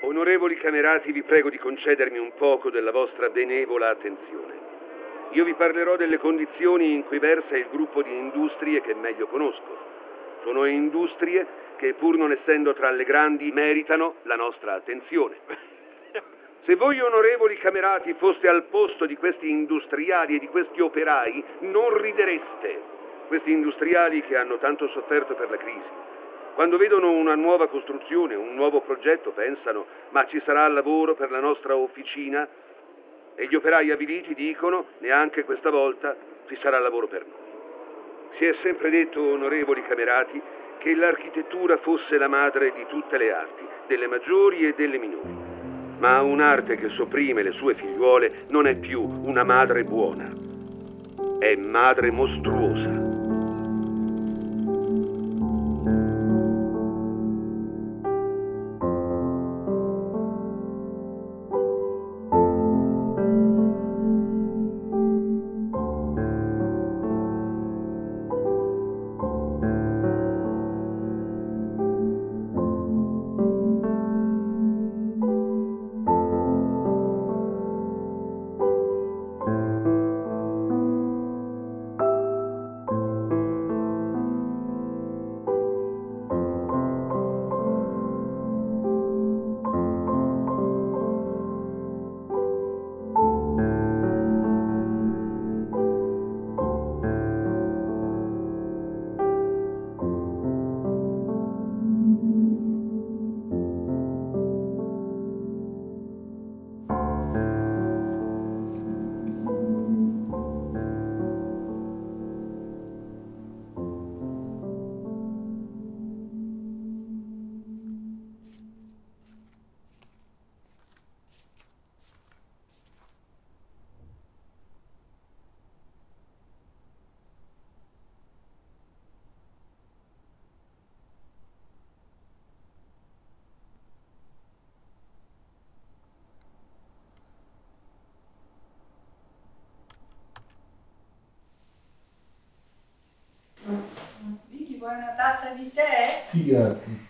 Onorevoli camerati, vi prego di concedermi un poco della vostra benevola attenzione. Io vi parlerò delle condizioni in cui versa il gruppo di industrie che meglio conosco. Sono industrie che, pur non essendo tra le grandi, meritano la nostra attenzione. Se voi onorevoli camerati foste al posto di questi industriali e di questi operai, non ridereste. Questi industriali che hanno tanto sofferto per la crisi. Quando vedono una nuova costruzione, un nuovo progetto, pensano, ma ci sarà lavoro per la nostra officina? E gli operai avviliti dicono, neanche questa volta ci sarà lavoro per noi. Si è sempre detto, onorevoli camerati, che l'architettura fosse la madre di tutte le arti, delle maggiori e delle minori. Ma un'arte che sopprime le sue figliuole non è più una madre buona, è madre mostruosa. Vuoi una tazza di tè? Sì, grazie.